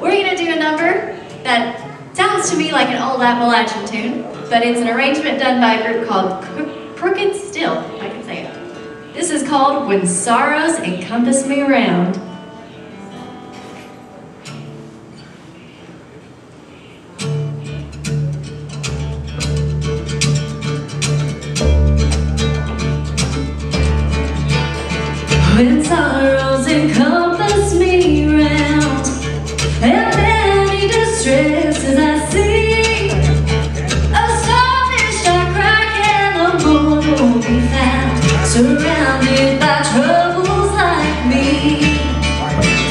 we're gonna do a number that sounds to me like an old Appalachian tune, but it's an arrangement done by a group called Crooked Still, I can say it. This is called When Sorrows Encompass Me Around. When sorrows Surrounded by troubles like me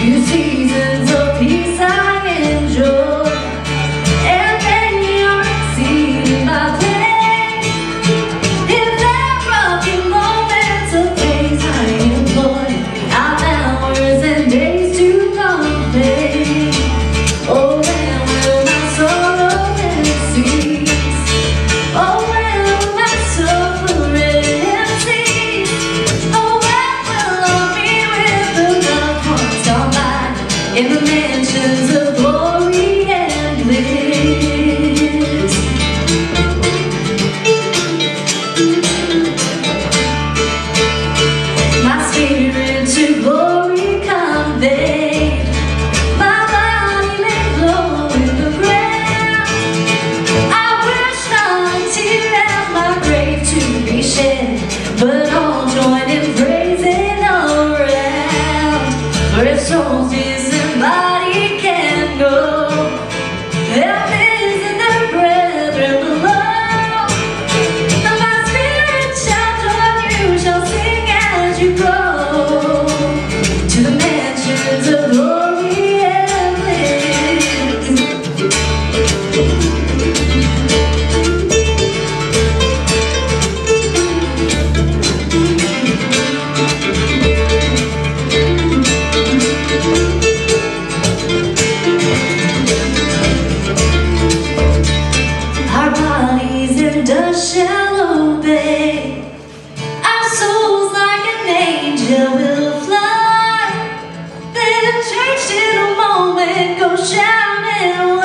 Few seasons of peace In the mansions of glory and bliss? My spirit to glory conveyed. My body may glow in the ground. I wish not tear at my grave to be shed But all join in praising around For souls disembodied let go it!